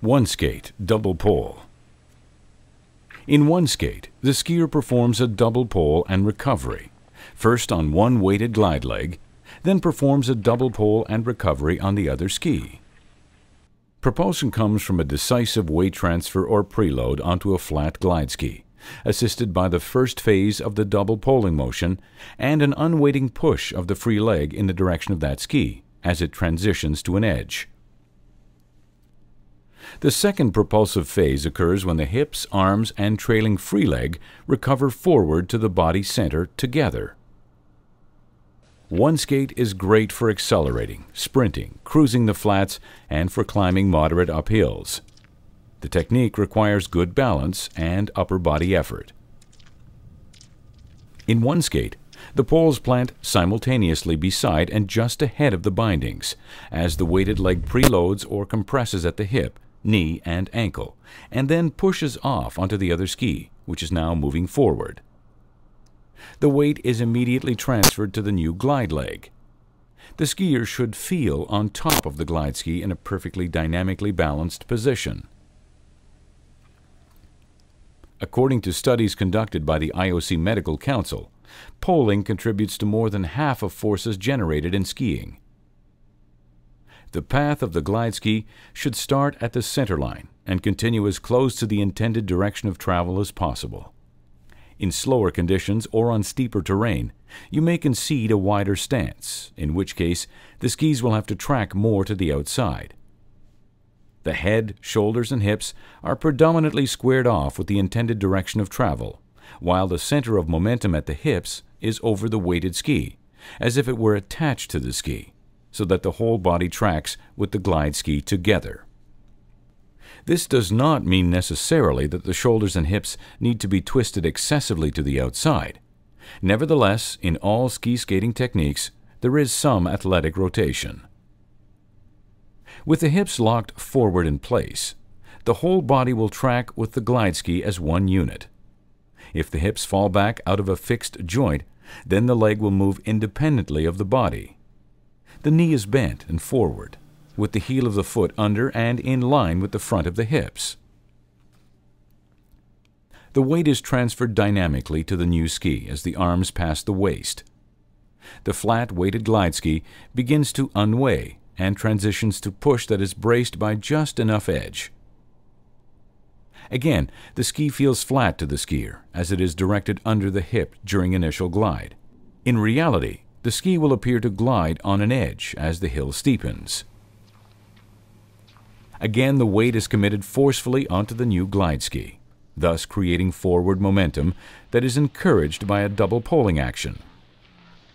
One skate, double pole. In one skate, the skier performs a double pole and recovery, first on one weighted glide leg, then performs a double pole and recovery on the other ski. Propulsion comes from a decisive weight transfer or preload onto a flat glide ski, assisted by the first phase of the double poling motion and an unweighting push of the free leg in the direction of that ski as it transitions to an edge. The second propulsive phase occurs when the hips, arms, and trailing free leg recover forward to the body center together. One skate is great for accelerating, sprinting, cruising the flats, and for climbing moderate uphills. The technique requires good balance and upper body effort. In one skate, the poles plant simultaneously beside and just ahead of the bindings, as the weighted leg preloads or compresses at the hip knee, and ankle, and then pushes off onto the other ski, which is now moving forward. The weight is immediately transferred to the new glide leg. The skier should feel on top of the glide ski in a perfectly dynamically balanced position. According to studies conducted by the IOC Medical Council, poling contributes to more than half of forces generated in skiing. The path of the glide ski should start at the center line and continue as close to the intended direction of travel as possible. In slower conditions or on steeper terrain, you may concede a wider stance, in which case the skis will have to track more to the outside. The head, shoulders, and hips are predominantly squared off with the intended direction of travel, while the center of momentum at the hips is over the weighted ski, as if it were attached to the ski so that the whole body tracks with the glide ski together. This does not mean necessarily that the shoulders and hips need to be twisted excessively to the outside. Nevertheless, in all ski skating techniques, there is some athletic rotation. With the hips locked forward in place, the whole body will track with the glide ski as one unit. If the hips fall back out of a fixed joint, then the leg will move independently of the body. The knee is bent and forward, with the heel of the foot under and in line with the front of the hips. The weight is transferred dynamically to the new ski as the arms pass the waist. The flat weighted glide ski begins to unweigh and transitions to push that is braced by just enough edge. Again, the ski feels flat to the skier as it is directed under the hip during initial glide. In reality, the ski will appear to glide on an edge as the hill steepens. Again, the weight is committed forcefully onto the new glide ski, thus creating forward momentum that is encouraged by a double poling action.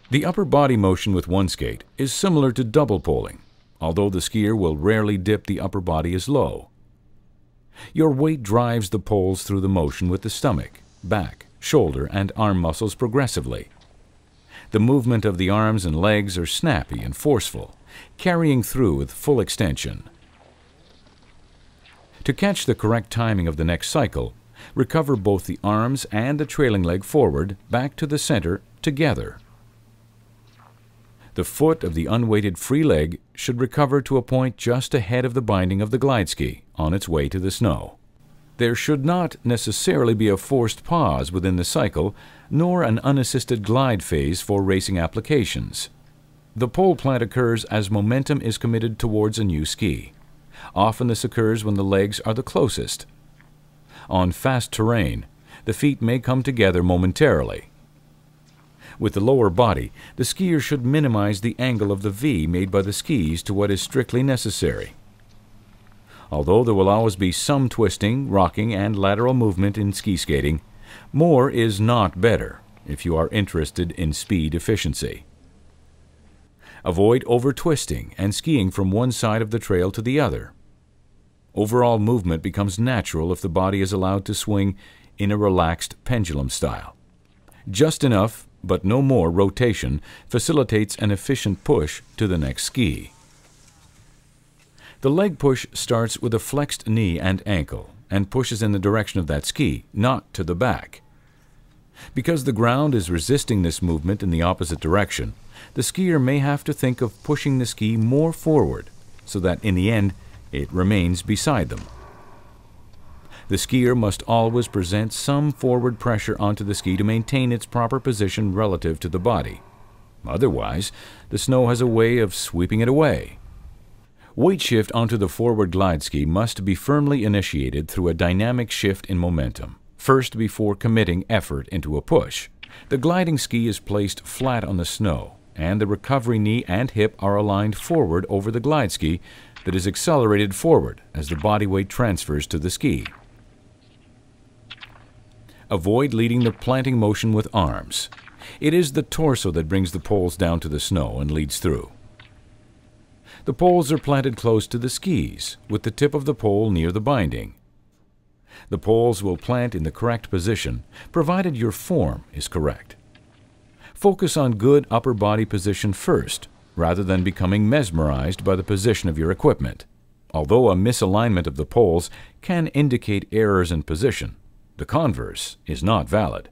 The upper body motion with one skate is similar to double poling, although the skier will rarely dip the upper body as low. Your weight drives the poles through the motion with the stomach, back, shoulder, and arm muscles progressively, the movement of the arms and legs are snappy and forceful, carrying through with full extension. To catch the correct timing of the next cycle, recover both the arms and the trailing leg forward back to the center together. The foot of the unweighted free leg should recover to a point just ahead of the binding of the glide ski on its way to the snow. There should not necessarily be a forced pause within the cycle, nor an unassisted glide phase for racing applications. The pole plant occurs as momentum is committed towards a new ski. Often this occurs when the legs are the closest. On fast terrain, the feet may come together momentarily. With the lower body, the skier should minimize the angle of the V made by the skis to what is strictly necessary. Although there will always be some twisting, rocking, and lateral movement in ski skating, more is not better if you are interested in speed efficiency. Avoid over-twisting and skiing from one side of the trail to the other. Overall movement becomes natural if the body is allowed to swing in a relaxed pendulum style. Just enough, but no more rotation facilitates an efficient push to the next ski. The leg push starts with a flexed knee and ankle and pushes in the direction of that ski, not to the back. Because the ground is resisting this movement in the opposite direction, the skier may have to think of pushing the ski more forward so that in the end it remains beside them. The skier must always present some forward pressure onto the ski to maintain its proper position relative to the body. Otherwise, the snow has a way of sweeping it away. Weight shift onto the forward glide ski must be firmly initiated through a dynamic shift in momentum, first before committing effort into a push. The gliding ski is placed flat on the snow, and the recovery knee and hip are aligned forward over the glide ski that is accelerated forward as the body weight transfers to the ski. Avoid leading the planting motion with arms. It is the torso that brings the poles down to the snow and leads through. The poles are planted close to the skis, with the tip of the pole near the binding. The poles will plant in the correct position, provided your form is correct. Focus on good upper body position first, rather than becoming mesmerized by the position of your equipment. Although a misalignment of the poles can indicate errors in position, the converse is not valid.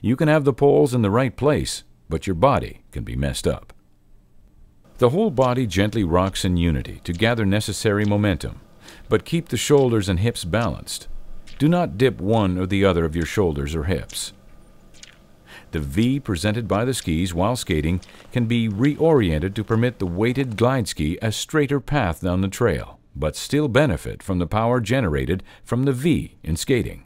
You can have the poles in the right place, but your body can be messed up. The whole body gently rocks in unity to gather necessary momentum, but keep the shoulders and hips balanced. Do not dip one or the other of your shoulders or hips. The V presented by the skis while skating can be reoriented to permit the weighted glide ski a straighter path down the trail, but still benefit from the power generated from the V in skating.